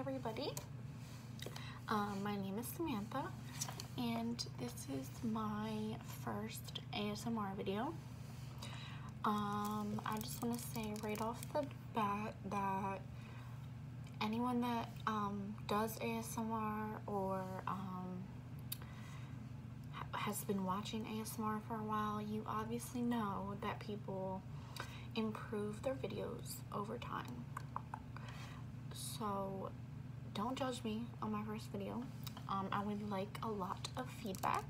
everybody. Um, my name is Samantha, and this is my first ASMR video. Um, I just want to say right off the bat that anyone that um, does ASMR or um, has been watching ASMR for a while, you obviously know that people improve their videos over time. So don't judge me on my first video. Um, I would like a lot of feedback.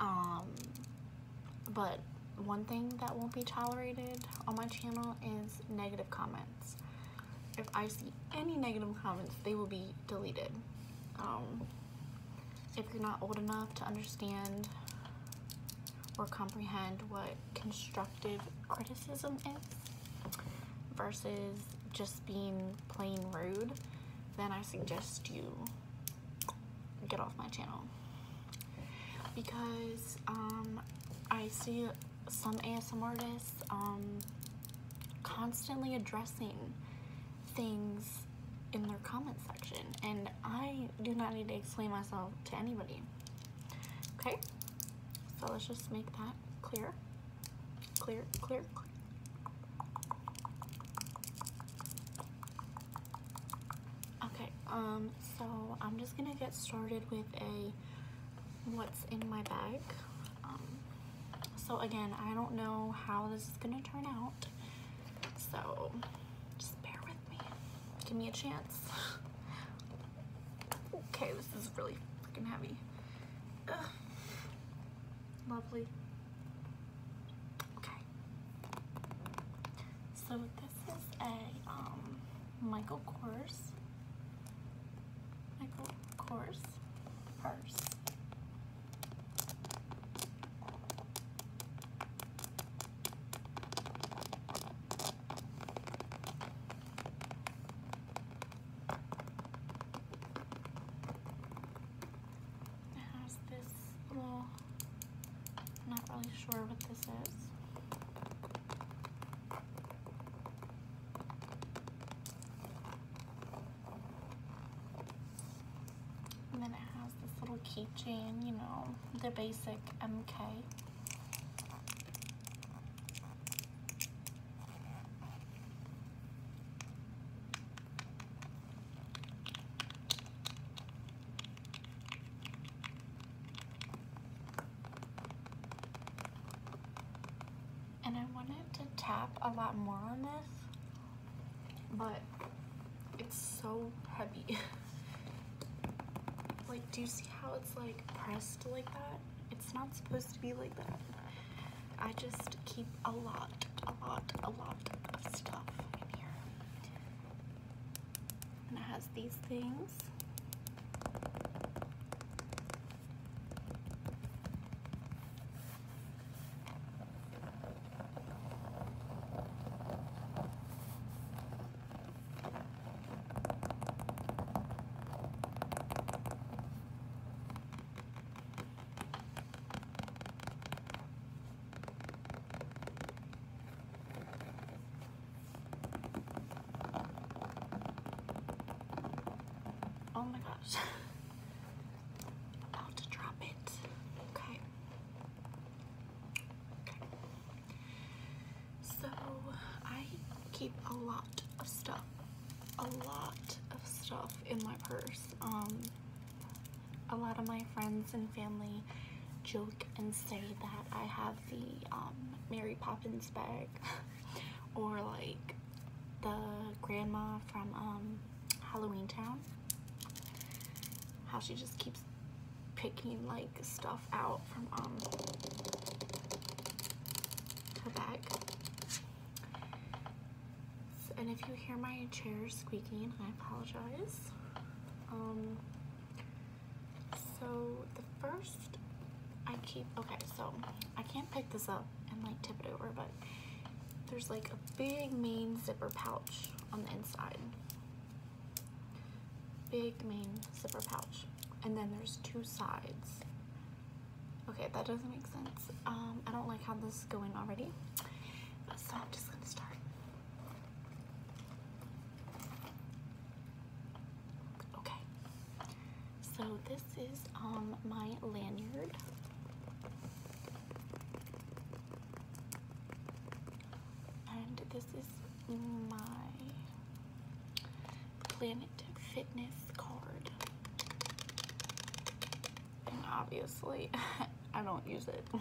Um, but one thing that won't be tolerated on my channel is negative comments. If I see any negative comments, they will be deleted. Um, if you're not old enough to understand or comprehend what constructive criticism is versus just being plain rude, then I suggest you get off my channel. Because um, I see some ASMR artists um, constantly addressing things in their comment section, and I do not need to explain myself to anybody. Okay? So let's just make that clear. Clear, clear, clear. Okay, um, so I'm just gonna get started with a what's in my bag. Um, so again, I don't know how this is gonna turn out. So just bear with me. Give me a chance. Okay, this is really freaking heavy. Ugh. Lovely. Okay. So this is a um, Michael Kors. Michael purse. It has this little, not really sure what this is. And then it has keychain, you know, the basic MK. And I wanted to tap a lot more on this, but it's so heavy. like, do you see it's like pressed like that? It's not supposed to be like that. I just keep a lot, a lot, a lot of stuff in here. And it has these things. Oh my About to drop it. Okay. Okay. So I keep a lot of stuff. A lot of stuff in my purse. Um a lot of my friends and family joke and say that I have the um, Mary Poppins bag or like the grandma from um, Halloween Town how she just keeps picking like stuff out from um her bag. So, and if you hear my chair squeaking, I apologize. Um so the first I keep okay, so I can't pick this up and like tip it over, but there's like a big main zipper pouch on the inside big main zipper pouch and then there's two sides okay that doesn't make sense um i don't like how this is going already so i'm just gonna start Okay. So this is um my lanyard. And this is my Planet Fitness card. And obviously, I don't use it.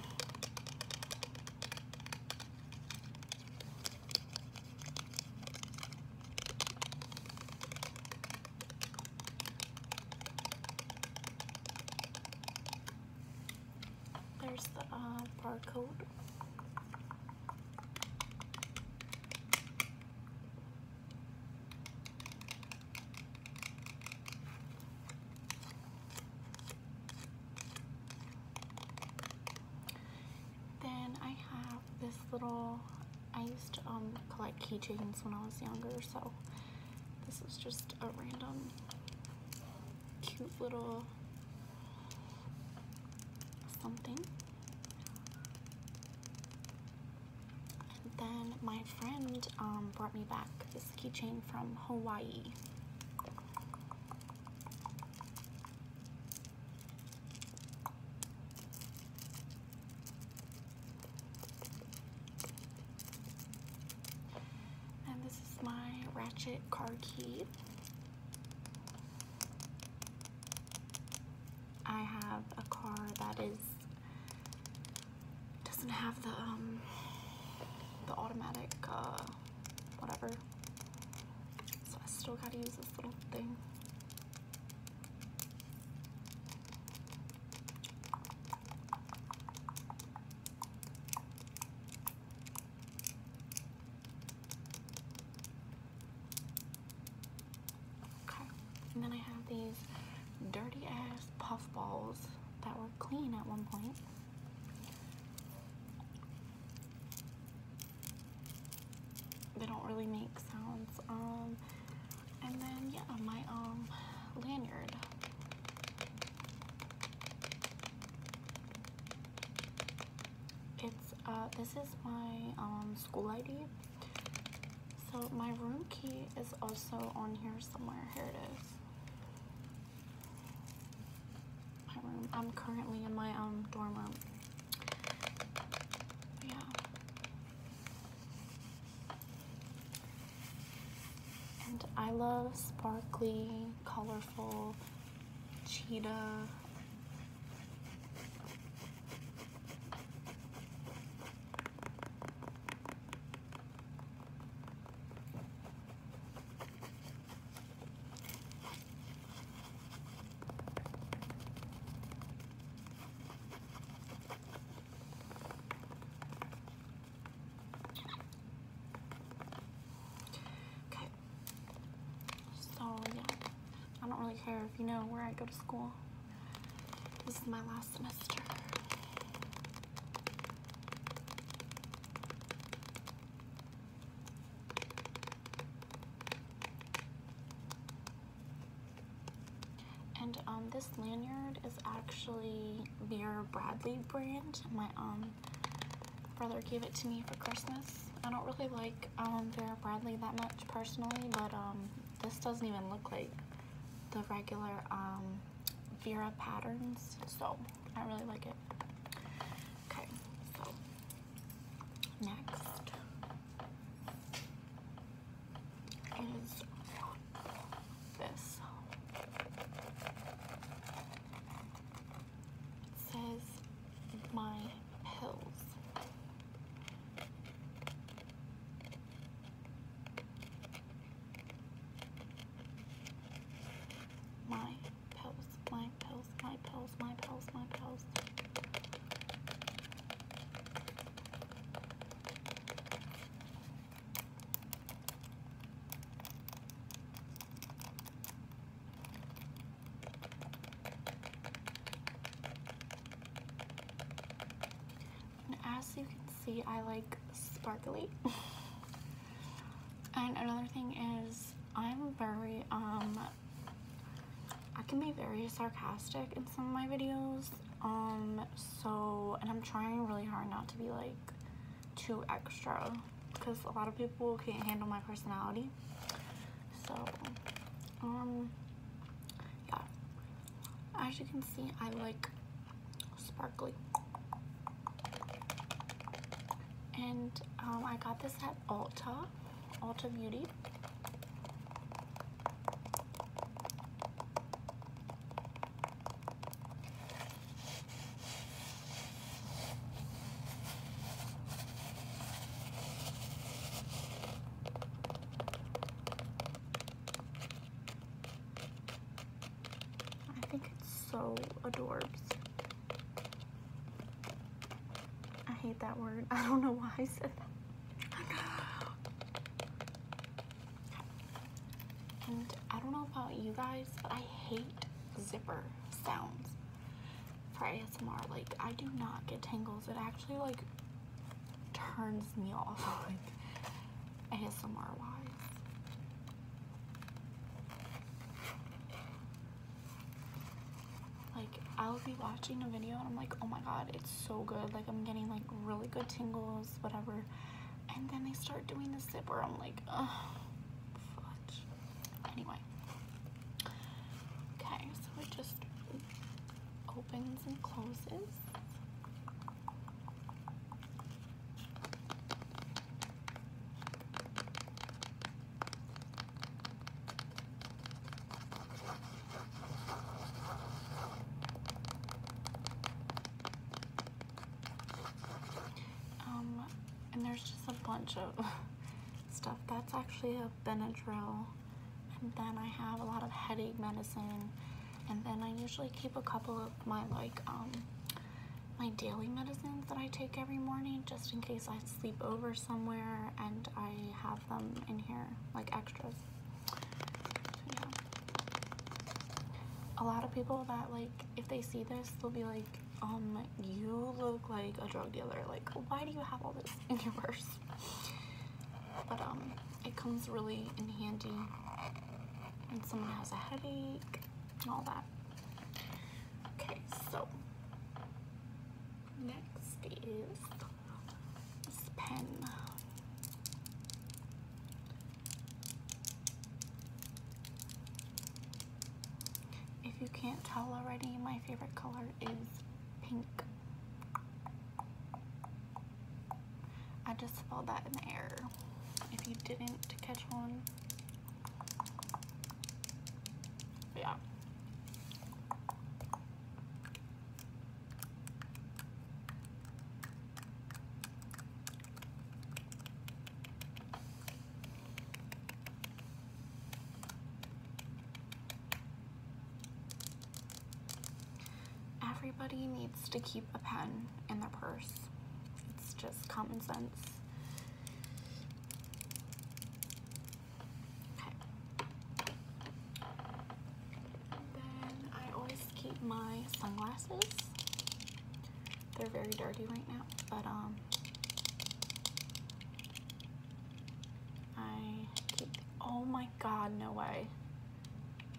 There's the uh, barcode. Then I have this little, I used to um, collect keychains when I was younger, so this is just a random cute little something. And then my friend um, brought me back this keychain from Hawaii. And this is my ratchet car key. I have a car that is doesn't have the um the automatic uh whatever. So I still gotta use this little thing. Okay. And then I have these dirty ass puff balls that were clean at one point. They don't really make sounds. Um, and then yeah, my um lanyard. It's uh this is my um school ID. So my room key is also on here somewhere. Here it is. My room. I'm currently in my um dorm room. Yeah. And I love sparkly, colorful cheetah. Okay. So yeah, I don't really care if you know where I go to school. This is my last semester. And um, this lanyard is actually Vera Bradley brand. My um brother gave it to me for Christmas. I don't really like um, Vera Bradley that much personally, but um, this doesn't even look like the regular um, Vera patterns, so I really like it. Okay, so next is this. It says my pills. My pills, my pills, my pills, my pills, my pills. And as you can see, I like sparkly. and another thing is, I'm very, um, I can be very sarcastic in some of my videos. Um, so, and I'm trying really hard not to be like too extra because a lot of people can't handle my personality. So, um, yeah. as you can see, I like sparkly. And um, I got this at Ulta, Ulta Beauty. I think it's so adorbs. I hate that word. I don't know why I said that. And I don't know about you guys, but I hate zipper sounds for ASMR. Like, I do not get tingles. It actually, like, turns me off, like, ASMR wise. Like, I'll be watching a video and I'm like, oh my god, it's so good. Like, I'm getting, like, really good tingles, whatever. And then they start doing the zipper. I'm like, ugh, fudge. Anyway. Okay, so it just opens and closes. Um, and there's just a bunch of stuff. That's actually a Benadryl. And then I have a lot of headache medicine. And then I usually keep a couple of my like um my daily medicines that I take every morning just in case I sleep over somewhere and I have them in here like extras. So, yeah. A lot of people that like if they see this they'll be like um you look like a drug dealer. Like why do you have all this in your purse? But um it comes really in handy when someone has a headache and all that. Okay so next is this pen if you can't tell already my favorite color is pink. I just spelled that in the air. If you didn't catch on yeah Needs to keep a pen in their purse. It's just common sense. Okay. Then I always keep my sunglasses. They're very dirty right now, but um I keep oh my god, no way.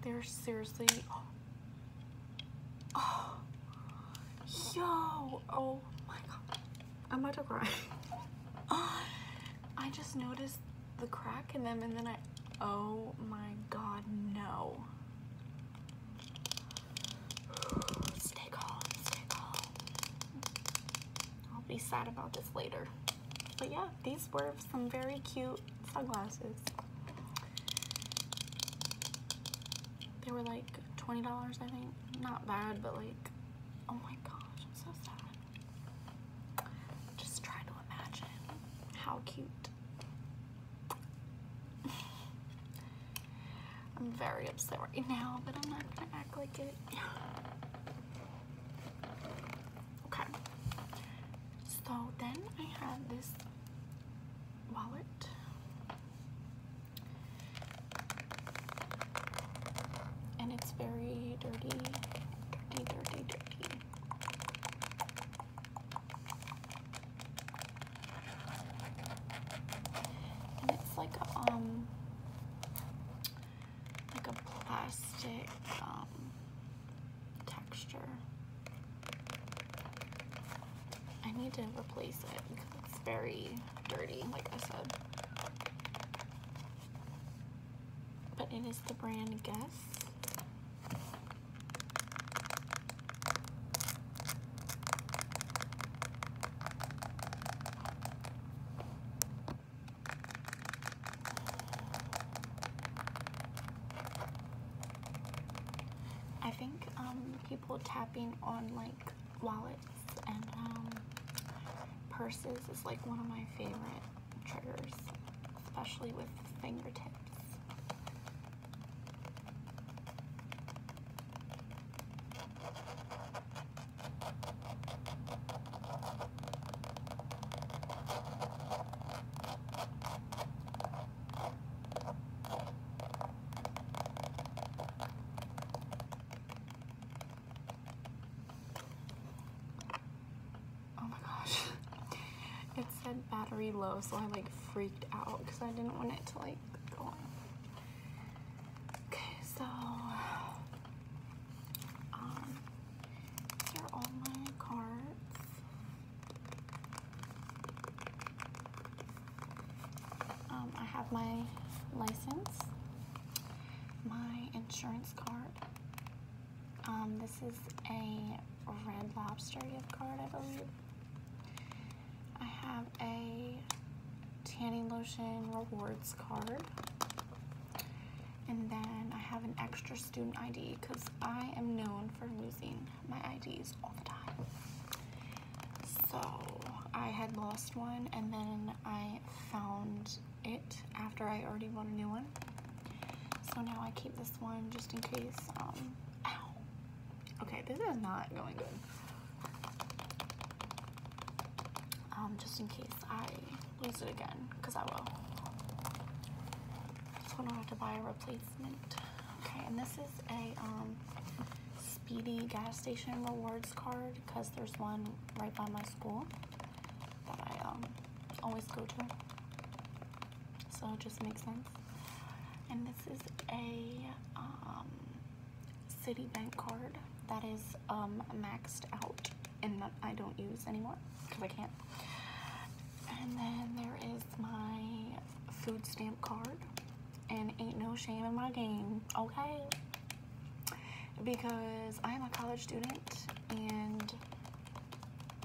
They're seriously Oh, oh my god, I'm about to cry. I just noticed the crack in them and then I, oh my god, no. Stay calm, stay calm. I'll be sad about this later. But yeah, these were some very cute sunglasses. They were like $20, I think. Not bad, but like, oh my gosh, I'm so sad. Just try to imagine how cute. I'm very upset right now, but I'm not gonna act like it. Okay. So then I have this wallet. need to replace it because it's very dirty, like I said. But it is the brand Guess. I think um, people tapping on like wallets purses is like one of my favorite triggers, especially with fingertips. Oh my gosh. It low, so I like freaked out because I didn't want it to like go on. Okay, so um here are all my cards. Um, I have my license, my insurance card. Um, this is a Red Lobster gift card, I believe. I have a tanning lotion rewards card. And then I have an extra student ID because I am known for losing my IDs all the time. So I had lost one and then I found it after I already bought a new one. So now I keep this one just in case. Um, ow. Okay, this is not going good. Um, just in case I lose it again, because I will. So I don't have to buy a replacement. Okay, and this is a um, Speedy gas station rewards card because there's one right by my school that I um, always go to. So it just makes sense. And this is a um, Citibank card that is um, maxed out and that I don't use anymore because I can't. And then there is my food stamp card. And ain't no shame in my game, okay? Because I am a college student and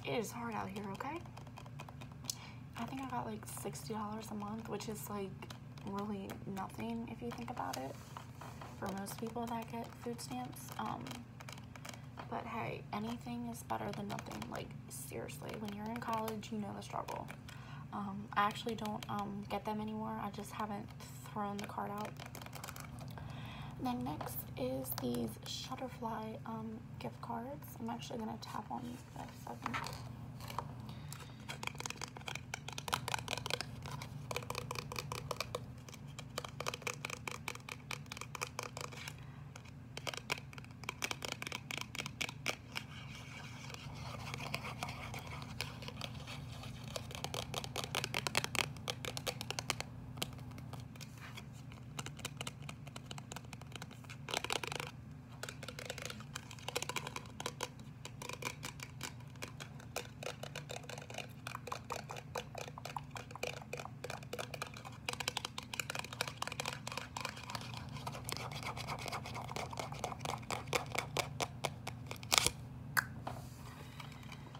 it is hard out here, okay? I think I got like $60 a month, which is like really nothing if you think about it for most people that get food stamps. Um, but hey, anything is better than nothing. Like seriously, when you're in college, you know the struggle. Um, I actually don't um, get them anymore. I just haven't thrown the card out. Then next is these Shutterfly um, gift cards. I'm actually gonna tap on these for a second.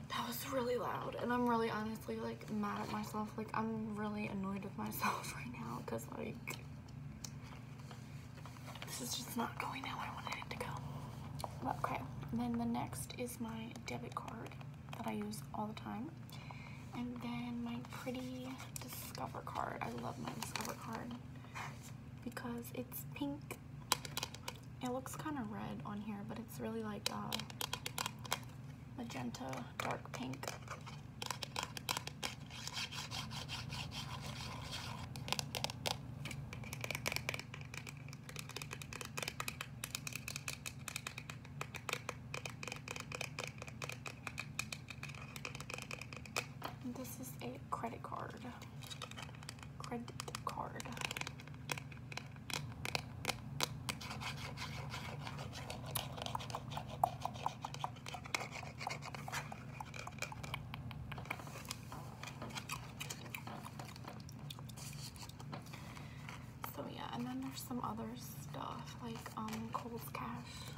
That was really loud, and I'm really honestly like mad at myself. Like I'm really annoyed with myself right now because like this is just not going how I wanted it to go. Okay, then the next is my debit card that I use all the time, and then my pretty Discover card. I love my Discover card because it's pink. It looks kind of red on here, but it's really like uh, magenta, dark pink. And This is a credit card. Credit card. So yeah, and then there's some other stuff like um Kohl's Cash.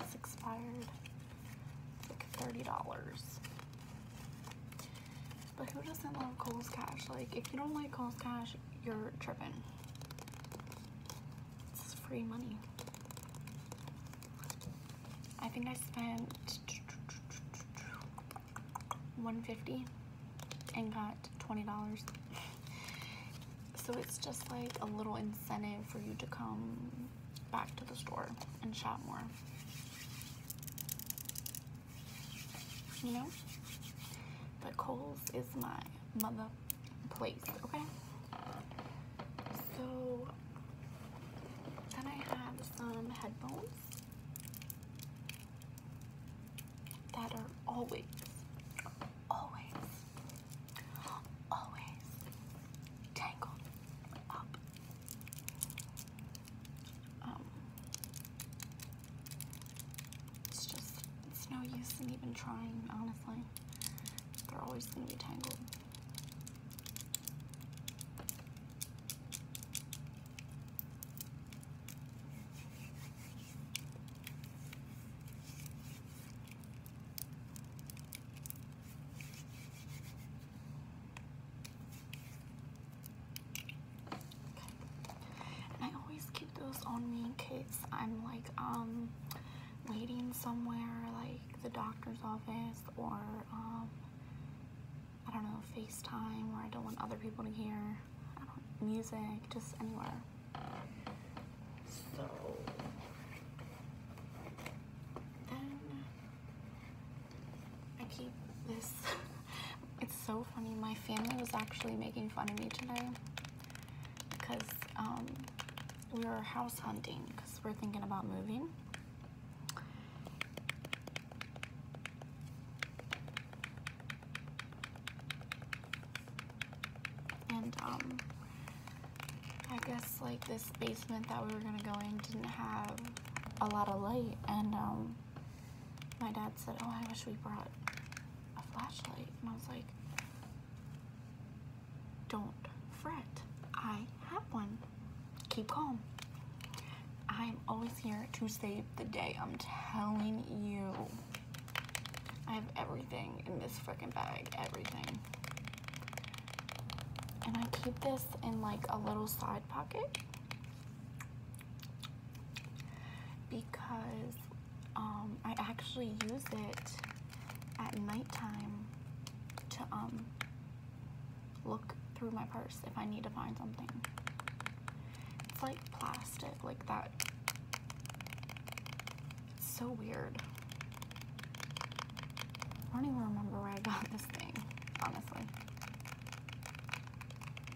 It's expired. It's like thirty dollars. But who doesn't love Kohl's Cash? Like if you don't like Kohl's Cash, you're tripping. It's free money. I think I spent 150 and got $20. So it's just like a little incentive for you to come back to the store and shop more. You know? But Kohl's is my mother place, okay? So then I have some headphones that are always, always tangled up. Um, it's just, it's no use in even trying, honestly. They're always going to be tangled. And I always keep those on me in case I'm like um waiting somewhere the doctor's office or um I don't know FaceTime where I don't want other people to hear I don't music just anywhere. So then I keep this. it's so funny. My family was actually making fun of me today because um, we were house hunting because we're thinking about moving. And um, I guess like this basement that we were gonna go in didn't have a lot of light, and um, my dad said, "Oh, I wish we brought a flashlight," and I was like, "Don't fret, I have one. Keep calm. I am always here to save the day. I'm telling you. I have everything in this freaking bag. Everything." And I keep this in like a little side pocket because um, I actually use it at nighttime to um, look through my purse if I need to find something. It's like plastic, like that. It's so weird. I don't even remember where I got this thing, honestly.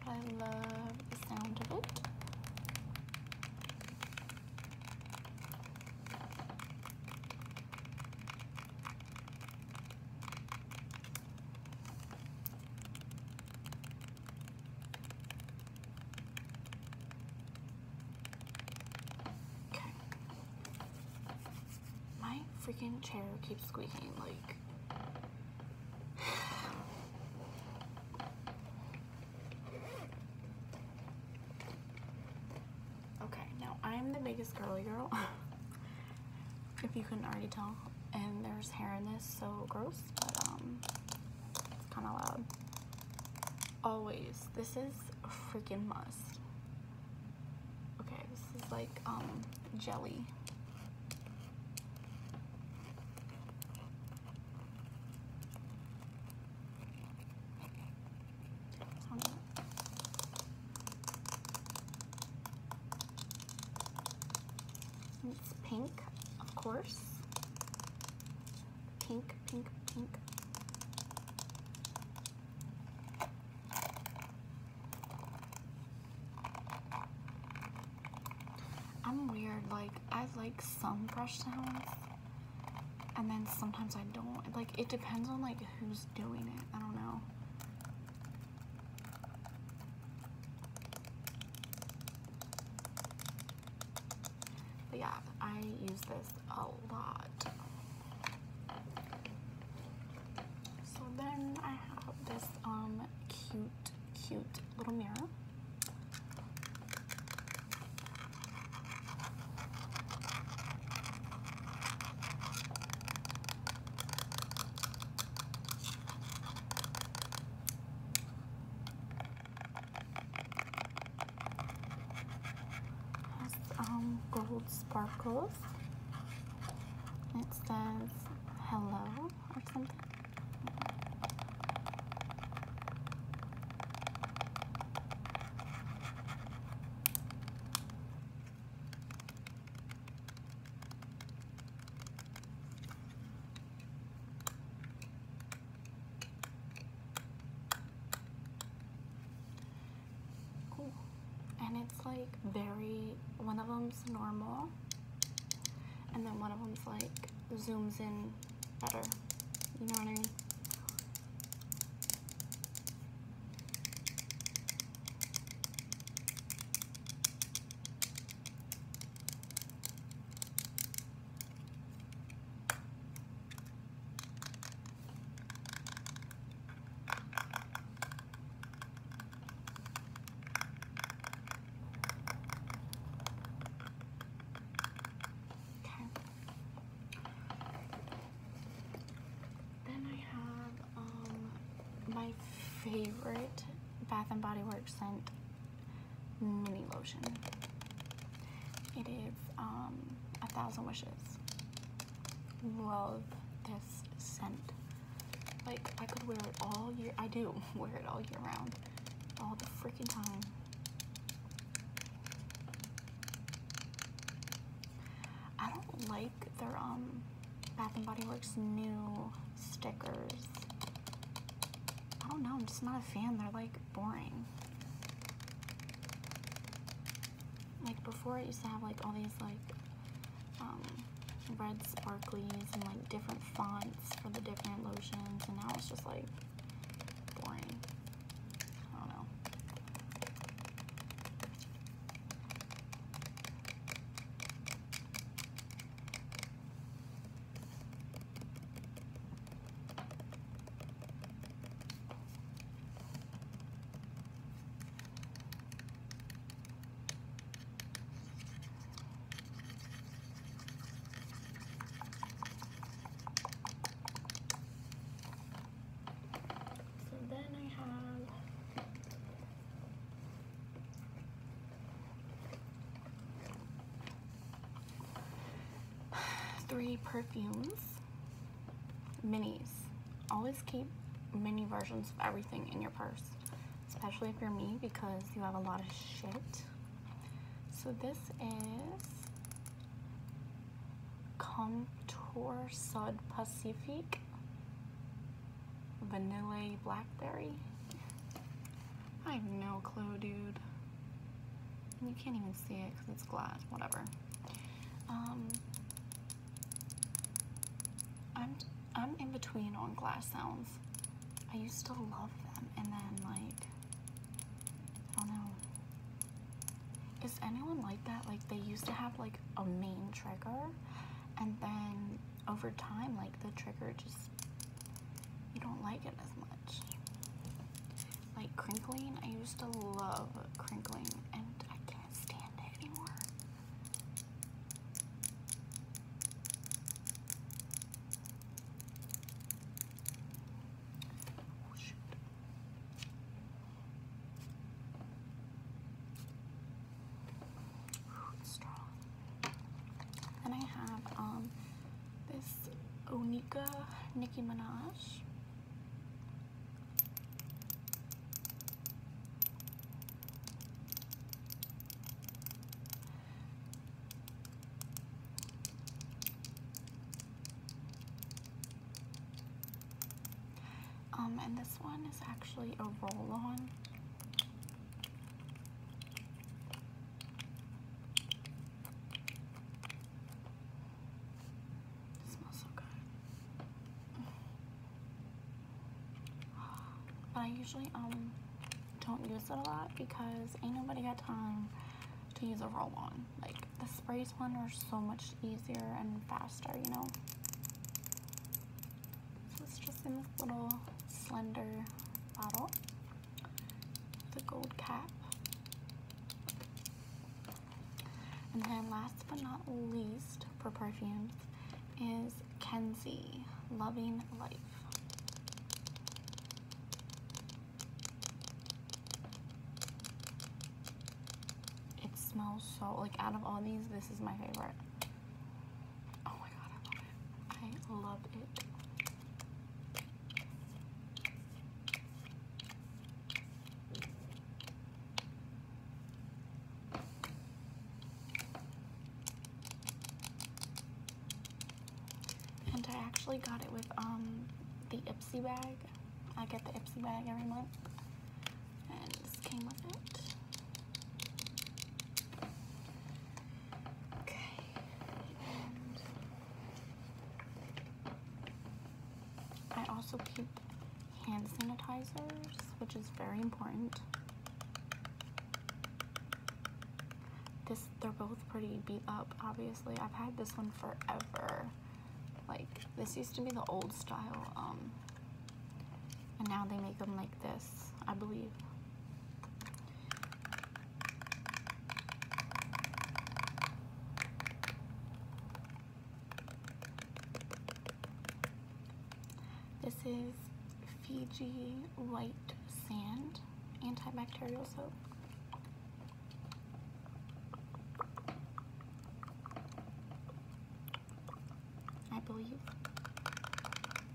But I love the sound of it. Okay. My freaking chair keeps squeaking like Okay, now I'm the biggest girly girl. if you couldn't already tell. And there's hair in this, so gross, but um it's kinda loud. Always. This is a freaking must. Okay, this is like um jelly. Um, It's pink, of course. Pink, pink, pink. I'm weird, like, I like some brush sounds, and then sometimes I don't. Like, it depends on, like, who's doing it. I don't know. But yeah, I use this a lot. So then I have this um cute, cute little mirror. Has um gold sparkles. It says hello or something. Cool. And it's like very, one of them's normal, and then one of them's like zooms in better. You know what I mean? Okay. Then I have um my favorite Bath and Body Works scent mini lotion. It is um a thousand wishes. Love this scent. Like I could wear it all year. I do wear it all year round. All the freaking time. I don't like their um Bath and Body Works new stickers. I don't know, I'm just not a fan. They're like boring. Like before I used to have like all these like um red sparklies and like different fonts for the different lotions and now it's just like boring. I don't know. So then I have three perfumes, minis. Always keep mini versions of everything in your purse, especially if you're me because you have a lot of shit. So this is Comptoir Sud Pacifique vanilla blackberry. I have no clue, dude. You can't even see it because it's glass, whatever. Um, I'm I'm in between on glass sounds. I used to love them, and then like I don't know. Is anyone like that? Like they used to have like a main trigger, and then over time, like the trigger just you don't like it as much. Like crinkling, I used to love crinkling and I can't stand it anymore. Oh, shoot. Ooh, it's strong. Then I have um this Onika Nicki Minaj. Um, and this one is actually a roll-on. smells so good. I um don't use it a lot because ain't nobody got time to use a roll-on. Like the sprays one are so much easier and faster, you know. So it's just in this little slender bottle a gold cap. And then last but not least for perfumes is Kenzie Loving Life. It smells so, like out of all these, this is my favorite. Oh my god, I love it. love it. And I actually got it with um the Ipsy bag. I get the Ipsy bag every month. And this came with it. Okay. And I also keep hand sanitizers, which is very important. This they're both pretty beat up, obviously. I've had this one forever. Like this used to be the old style, um, and now they make them like this, I believe. This is Fiji White Sand antibacterial soap. I believe.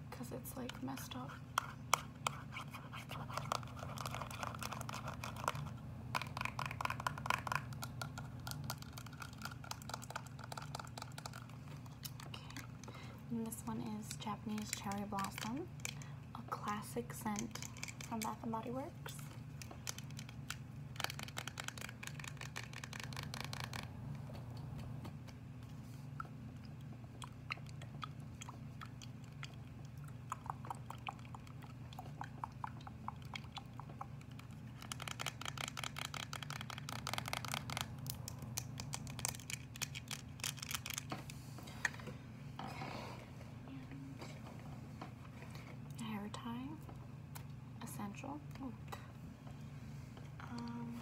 Because it's like messed up. This one is Japanese Cherry Blossom, a classic scent from Bath Body Works. hair tie essential. Oh. Um,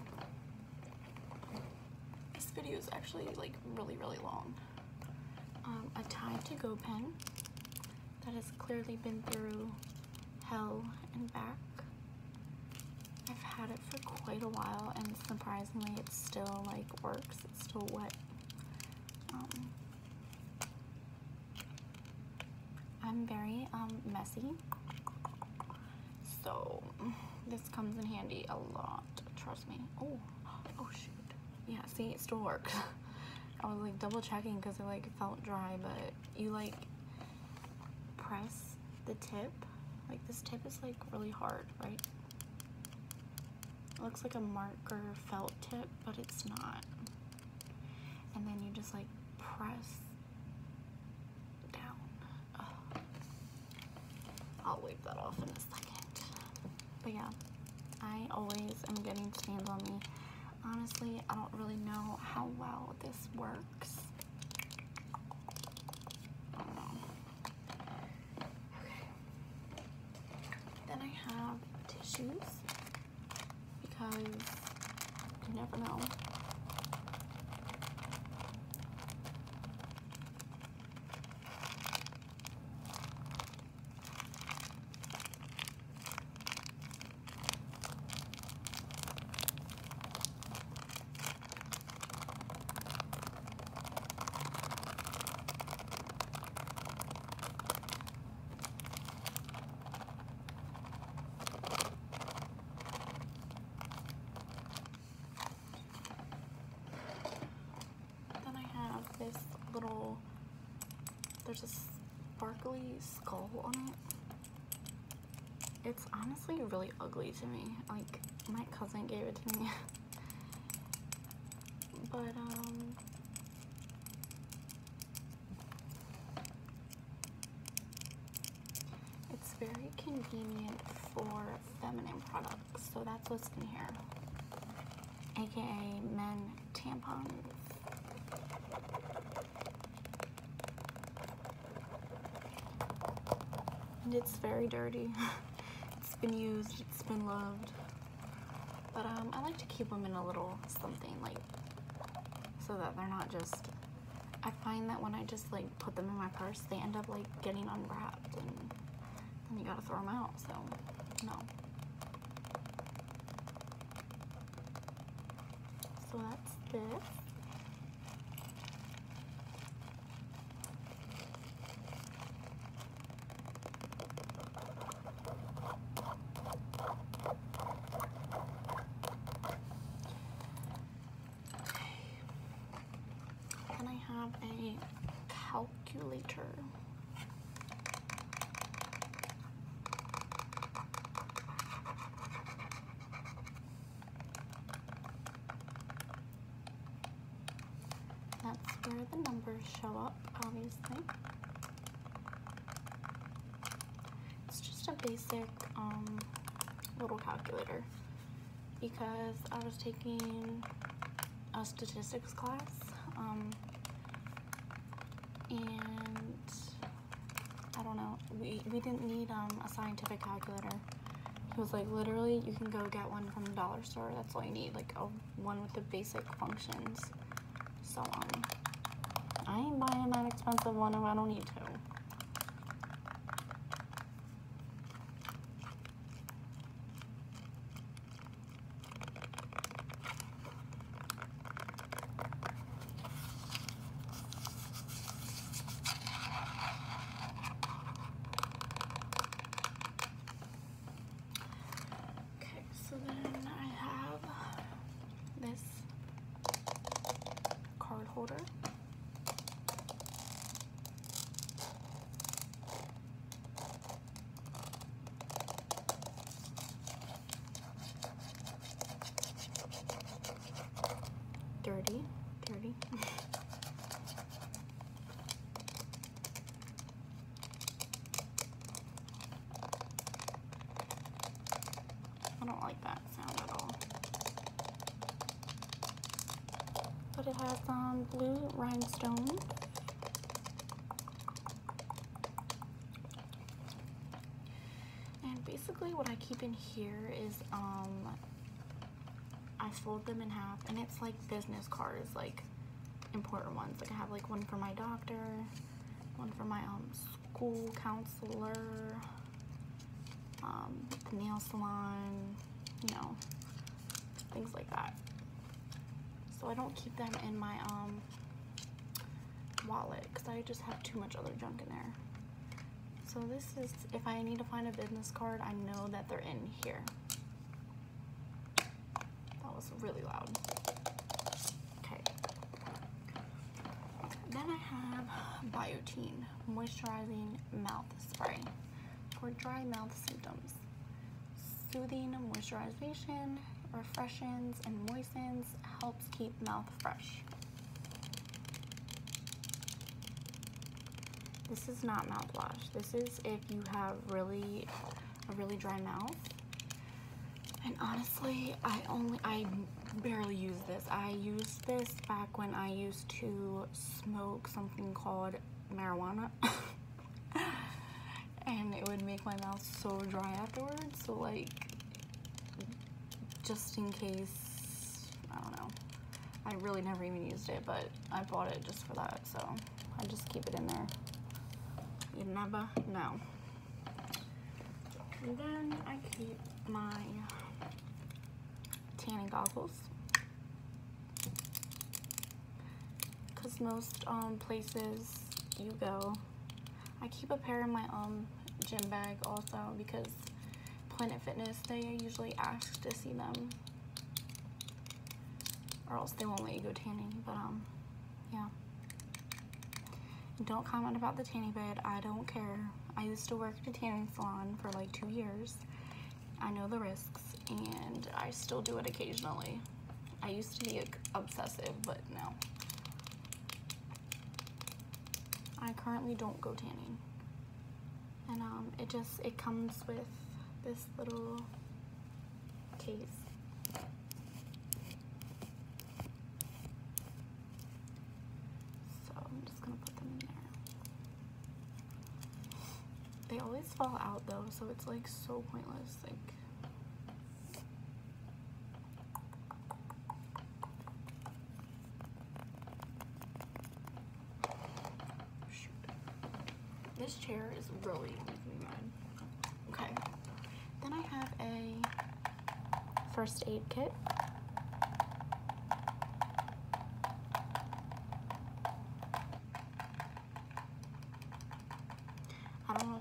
this video is actually like really really long. Um, a Tide to Go pen that has clearly been through hell and back. I've had it for quite a while and surprisingly it still like works. It's still wet. Um, I'm very um, messy, so this comes in handy a lot. Trust me. Oh, oh shoot. Yeah, see, it still works. I was like double checking because it like felt dry, but you like press the tip. Like this tip is like really hard, right? It looks like a marker felt tip, but it's not. And then you just like press down. Ugh. I'll wipe that off in a second. But yeah, I always am getting stains on me. Honestly, I don't really know how well this works. Then I have tissues because you never know. Then I have this little, there's a sparkly skull on it. It's honestly really ugly to me. Like, my cousin gave it to me. but, um, it's very convenient for feminine products. So that's what's in here. AKA men tampons. And it's very dirty. it's been used, it's been loved. But um, I like to keep them in a little something like so that they're not just. I find that when I just like put them in my purse, they end up like getting unwrapped and then you gotta throw them out. So, no. So that's this. have a calculator. That's where the numbers show up, obviously. It's just a basic um, little calculator because I was taking a statistics class um, and I don't know, we, we didn't need um, a scientific calculator. He was like, literally, you can go get one from the dollar store. That's all you need, like a one with the basic functions. So um, I ain't buying that expensive one if I don't need to. Okay, so then I have this card holder. Dirty, dirty. I don't like that sound at all. But it has um, rhinestones. And basically what I keep in here is um, I fold them in half and it's like business cards, like important ones. Like I have like one for my doctor, one for my um, school counselor, um, the nail salon, you know, things like that. So I don't keep them in my um, wallet because I just have too much other junk in there. So this is, if I need to find a business card, I know that they're in here. That was really loud. Okay. Then I have Biotène Moisturizing Mouth Spray for dry mouth symptoms. Soothing moisturization, refreshes and moistens, helps keep mouth fresh. This is not mouthwash. This is if you have really a really dry mouth. And honestly, I only I barely use this. I used this back when I used to smoke something called marijuana. and it would make my mouth so dry afterwards. So like just in case, I don't know. I really never even used it, but I bought it just for that, so I just keep it in there. You never know. And then I keep my tanning goggles. Because most um, places you go, I keep a pair in my um, gym bag also because Planet Fitness, they usually ask to see them or else they won't let you go tanning, but um, yeah. Don't comment about the tanning bed. I don't care. I used to work at a tanning salon for like two years. I know the risks and I still do it occasionally. I used to be obsessive, but no. I currently don't go tanning. And um, it just, it comes with this little case. So I'm just gonna put them in there. They always fall out though, so it's like so pointless. Like Shoot. This chair is really making me mad. Okay. Then I have a first aid kit. I don't know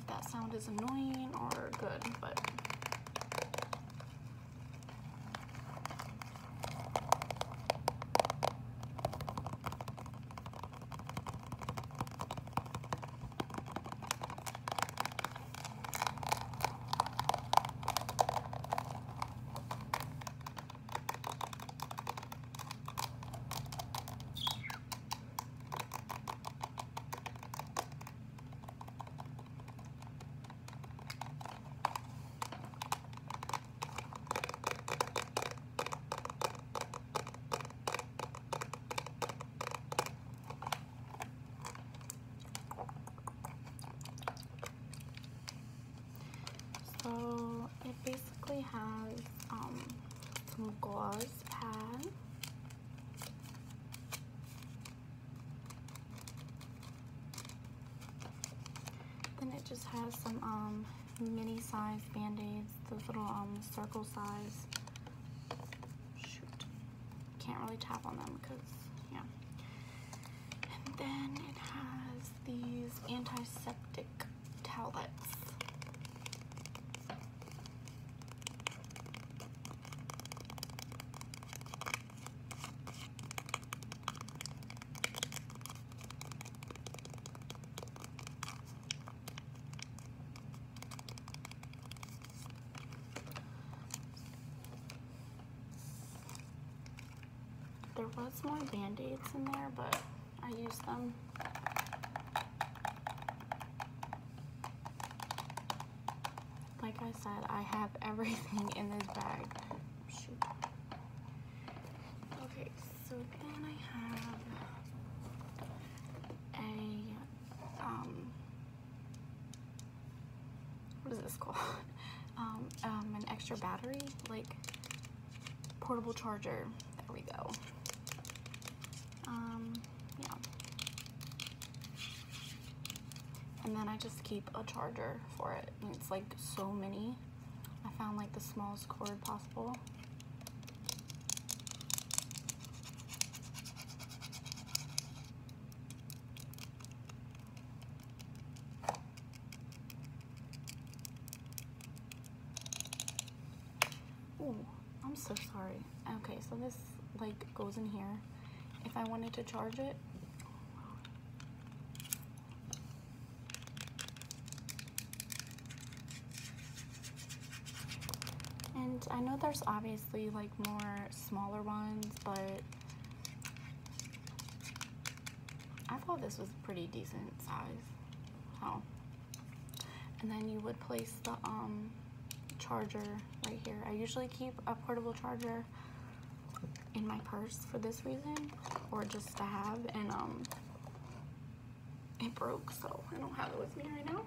if that sound is annoying or good, but it just has some um, mini size band-aids, those little um, circle size. Shoot. Can't really tap on them because, yeah. And then it has these antiseptic towelettes. There was more band-aids in there, but I used them. Like I said, I have everything in this bag. Shoot. Okay, so then I have a, um, what is this called? Um, um, an extra battery, like portable charger. There we go. Um, yeah. And then I just keep a charger for it. And it's like so many. I found like the smallest cord possible. Ooh, I'm so sorry. Okay, so this like goes in here. If I wanted to charge it, I know there's obviously like more smaller ones, but I thought this was pretty decent size. Oh. And then you would place the um charger right here. I usually keep a portable charger in my purse for this reason or just to have and um it broke so I don't have it with me right now.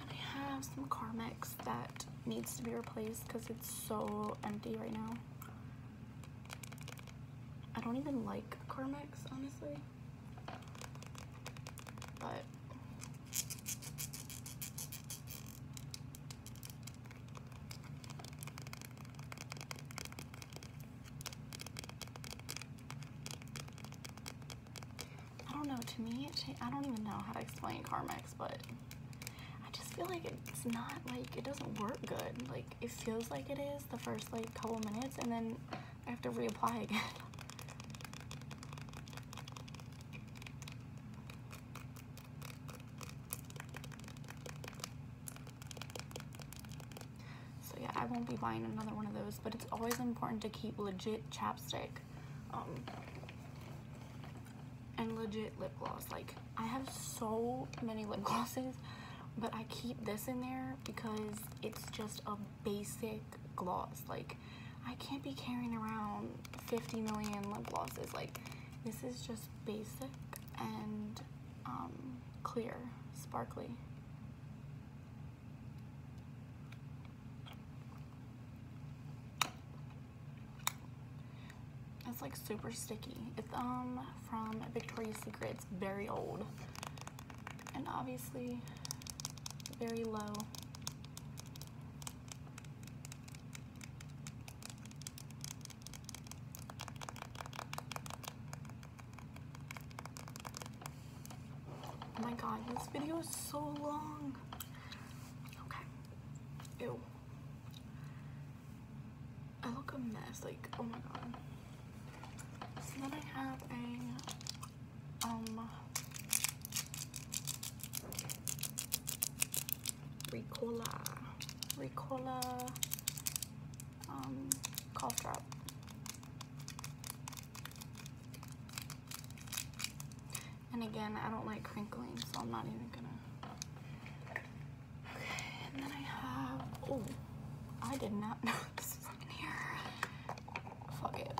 And I have some Carmex that needs to be replaced because it's so empty right now. I don't even like Carmex honestly. But I don't know, to me, I don't even know how to explain Carmex, but feel like it's not, like, it doesn't work good. Like, it feels like it is the first, like, couple minutes, and then I have to reapply again. So yeah, I won't be buying another one of those, but it's always important to keep legit chapstick. Um, and legit lip gloss. Like, I have so many lip glosses, but I keep this in there because it's just a basic gloss. Like, I can't be carrying around 50 million lip glosses. Like, this is just basic and um, clear, sparkly. It's like super sticky. It's um from Victoria's Secret. It's very old. And obviously very low. Oh my god, this video is so long. Okay. Ew. I look a mess. Like, oh my god. So then I have a um Ricola Ricola um cough drop. And again, I don't like crinkling, so I'm not even gonna. Okay, and then I have. Oh, I did not know this was in here. Fuck it.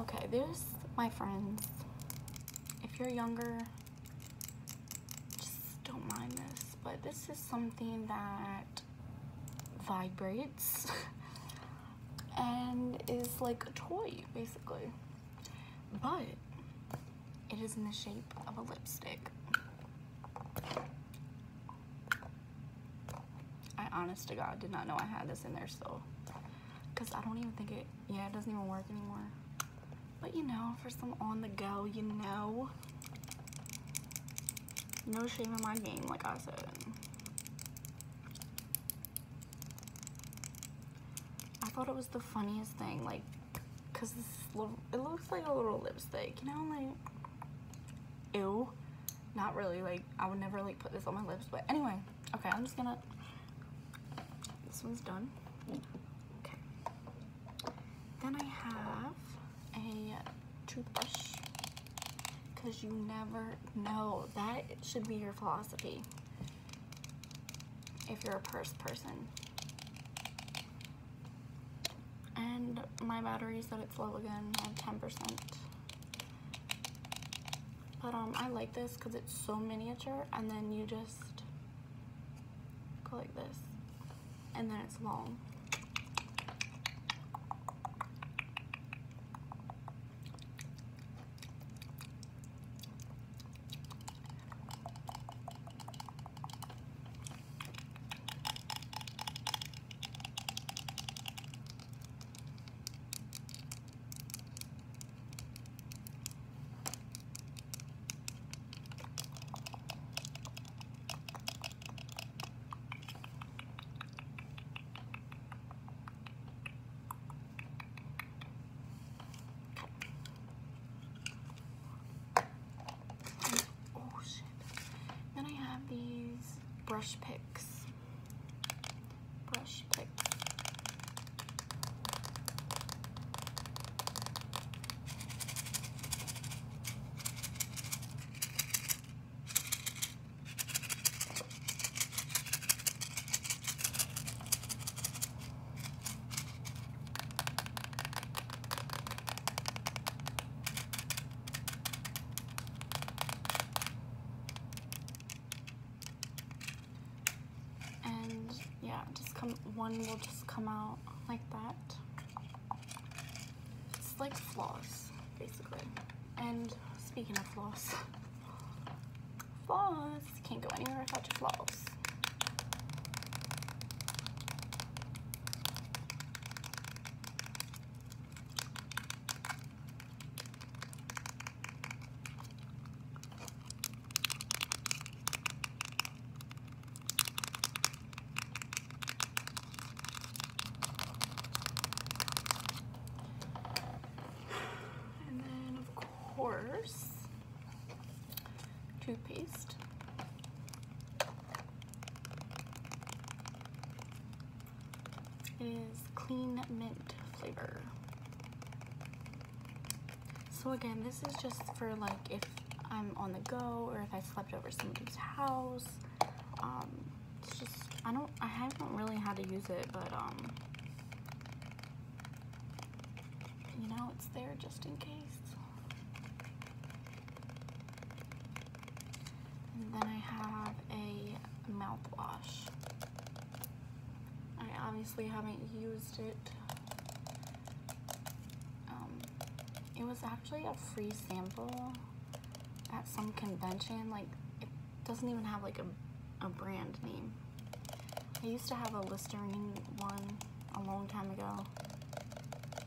Okay, there's my friends. If you're younger, just don't mind this. But this is something that vibrates and is like a toy basically. But it is in the shape of a lipstick. I honest to God did not know I had this in there still because I don't even think it yeah it doesn't even work anymore. But you know for some on the go you know. No shame in my game like I said. Thought it was the funniest thing, like, because it looks like a little lipstick, you know, like, ew. Not really, like, I would never, like, put this on my lips, but anyway, okay, I'm just gonna, this one's done. Okay. Then I have a toothbrush because you never know. That should be your philosophy if you're a purse person. My battery said it's low again at 10%. But um, I like this because it's so miniature and then you just go like this and then it's long. Oh shit. Then I have these brush picks. Brush picks. and yeah just come one will just come out like that. It's like floss basically. And speaking of floss floss can't go anywhere without your floss And then, of course, toothpaste. Is clean mint flavor. So again, this is just for like if I'm on the go or if I slept over somebody's house. Um, it's just I don't I haven't really had to use it, but um, you know, it's there just in case. And then I have a mouthwash. Obviously haven't used it. Um, it was actually a free sample at some convention. Like, it doesn't even have like a, a brand name. I used to have a Listerine one a long time ago.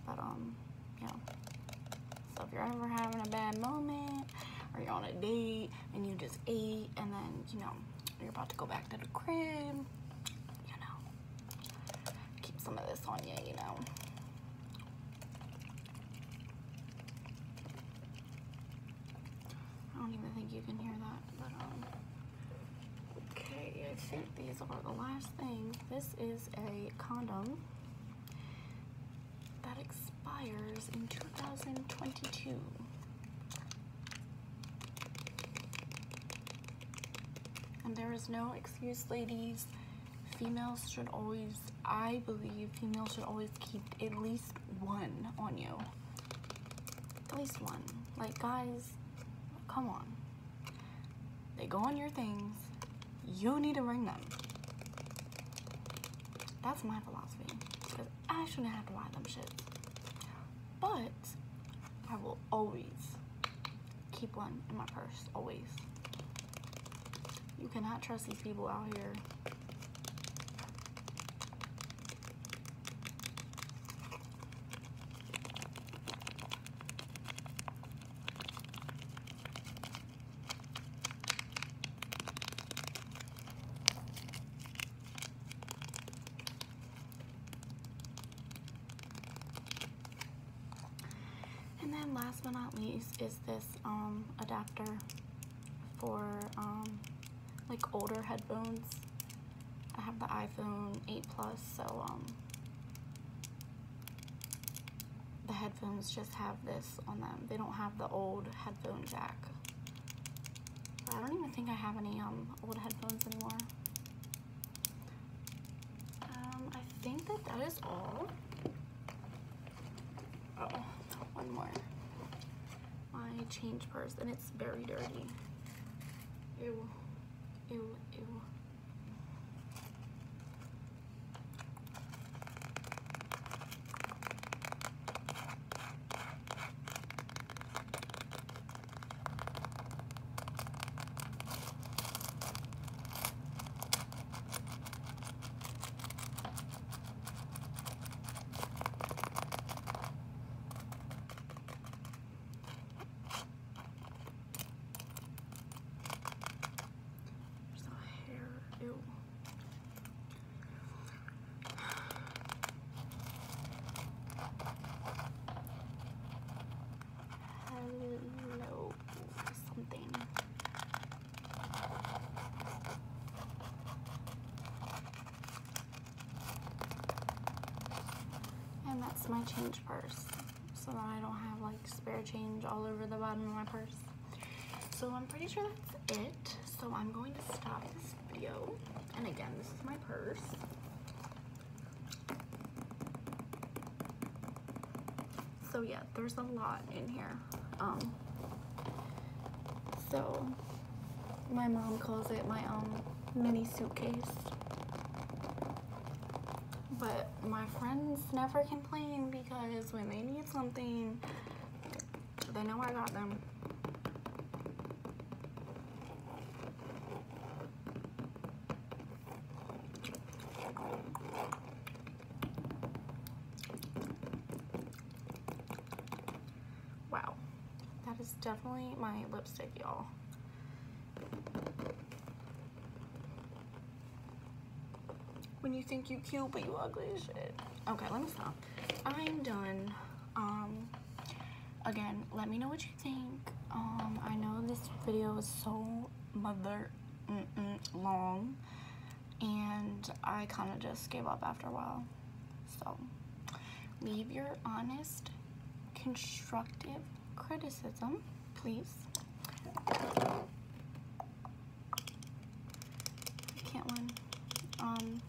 But, um, yeah. So if you're ever having a bad moment or you're on a date and you just ate and then, you know, you're about to go back to the crib, some of this on you, you know. I don't even think you can hear that, but, um, okay, I think these are the last things. This is a condom that expires in 2022. And there is no excuse, ladies. Females should always, I believe, females should always keep at least one on you. At least one. Like, guys, come on. They go on your things. You need to bring them. That's my philosophy. Because I shouldn't have to buy them shit. But I will always keep one in my purse. Always. You cannot trust these people out here. Nice is this um, adapter for um, like older headphones. I have the iPhone 8 Plus, so um, the headphones just have this on them. They don't have the old headphone jack. I don't even think I have any um, old headphones anymore. Um, I think that that is all. Oh, one more. My change purse, and it's very dirty. Ew, ew, ew. There's no hair. Ew. Hello, something. My change purse. So that I don't have like spare change all over the bottom of my purse. So I'm pretty sure that's it. So I'm going to stop this video. And again, this is my purse. So yeah, there's a lot in here. Um, so my mom calls it my um mini suitcase. But my friends never complain because when they need something, they know I got them. Wow, that is definitely my lipstick, y'all. When you think you cute, but you ugly as shit. Okay, let me stop. I'm done. Um, again, let me know what you think. Um, I know this video is so mother mm -mm long, and I kind of just gave up after a while. So, leave your honest, constructive criticism, please. I can't win. Um,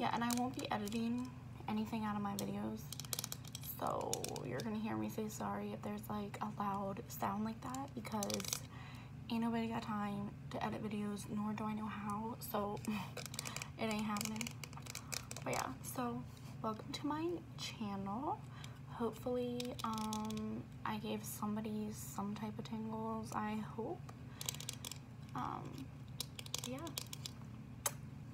yeah, and I won't be editing anything out of my videos. So you're gonna hear me say sorry if there's like a loud sound like that because ain't nobody got time to edit videos, nor do I know how. So it ain't happening. But yeah, so welcome to my channel. Hopefully, um, I gave somebody some type of tingles, I hope. Um, yeah.